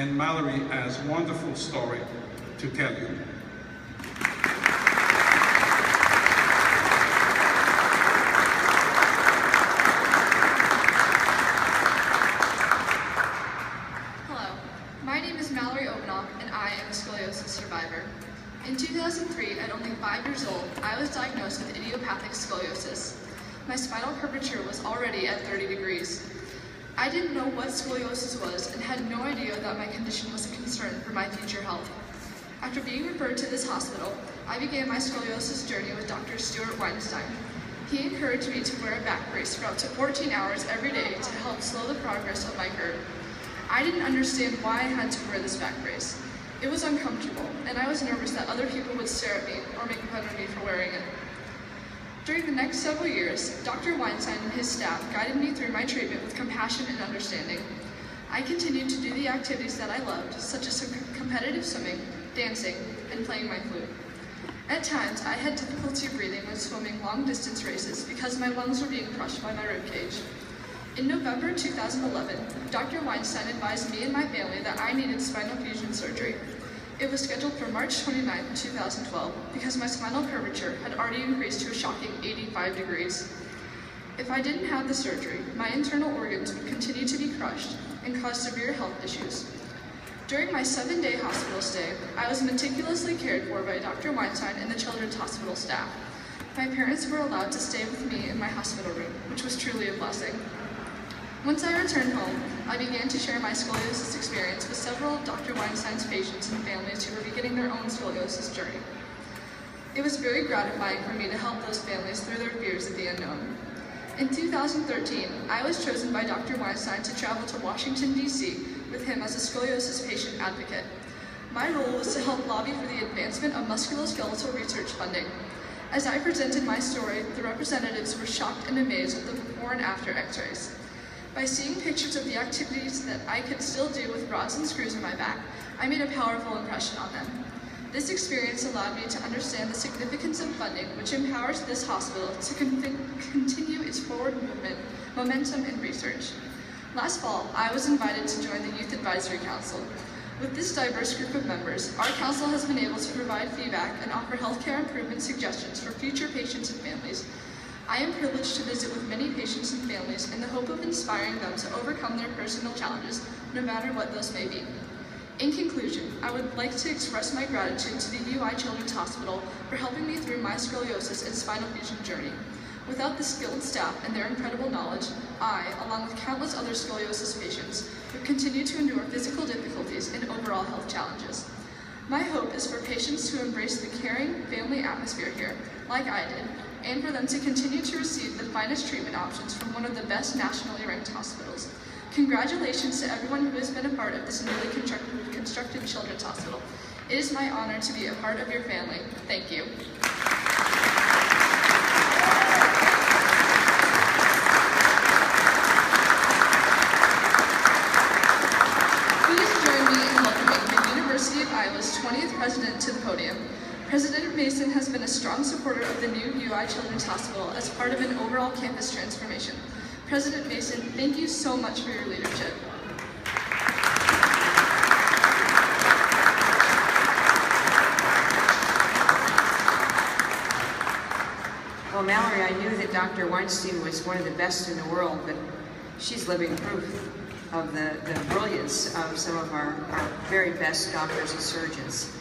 and Mallory has a wonderful story to tell you. Hello, my name is Mallory Obenauf and I am a scoliosis survivor. In 2003, at only five years old, I was diagnosed with idiopathic scoliosis. My spinal curvature was already at 30 degrees. I didn't know what scoliosis was and had no idea that my condition was a concern for my future health. After being referred to this hospital, I began my scoliosis journey with Dr. Stuart Weinstein. He encouraged me to wear a back brace for up to 14 hours every day to help slow the progress of my curve. I didn't understand why I had to wear this back brace. It was uncomfortable, and I was nervous that other people would stare at me or make fun of me for wearing it. During the next several years, Dr. Weinstein and his staff guided me through my treatment with compassion and understanding. I continued to do the activities that I loved, such as competitive swimming, dancing, and playing my flute. At times, I had difficulty breathing when swimming long distance races because my lungs were being crushed by my ribcage. In November 2011, Dr. Weinstein advised me and my family that I needed spinal fusion surgery. It was scheduled for March 29, 2012, because my spinal curvature had already increased to a shocking 85 degrees. If I didn't have the surgery, my internal organs would continue to be crushed and cause severe health issues. During my seven-day hospital stay, I was meticulously cared for by Dr. Weinstein and the Children's Hospital staff. My parents were allowed to stay with me in my hospital room, which was truly a blessing. Once I returned home, I began to share my scoliosis experience with several of Dr. Weinstein's patients and families who were beginning their own scoliosis journey. It was very gratifying for me to help those families through their fears of the unknown. In 2013, I was chosen by Dr. Weinstein to travel to Washington, D.C. with him as a scoliosis patient advocate. My role was to help lobby for the advancement of musculoskeletal research funding. As I presented my story, the representatives were shocked and amazed at the before and after x-rays. By seeing pictures of the activities that I could still do with rods and screws in my back, I made a powerful impression on them. This experience allowed me to understand the significance of funding, which empowers this hospital to con continue its forward movement, momentum, and research. Last fall, I was invited to join the Youth Advisory Council. With this diverse group of members, our council has been able to provide feedback and offer healthcare improvement suggestions for future patients and families I am privileged to visit with many patients families in the hope of inspiring them to overcome their personal challenges, no matter what those may be. In conclusion, I would like to express my gratitude to the UI Children's Hospital for helping me through my scoliosis and spinal fusion journey. Without the skilled staff and their incredible knowledge, I, along with countless other scoliosis patients, would continue to endure physical difficulties and overall health challenges. My hope is for patients to embrace the caring family atmosphere here, like I did, and for them to continue to receive the finest treatment options from one of the best nationally ranked hospitals. Congratulations to everyone who has been a part of this newly constructed, children's hospital. It is my honor to be a part of your family. Thank you. Please join me in welcoming the University of Iowa's 20th president to the podium. President Mason has been a strong supporter of the new UI Children's Hospital as part of an overall campus transformation. President Mason, thank you so much for your leadership. Well, Mallory, I knew that Dr. Weinstein was one of the best in the world, but she's living proof of the, the brilliance of some of our, our very best doctors and surgeons.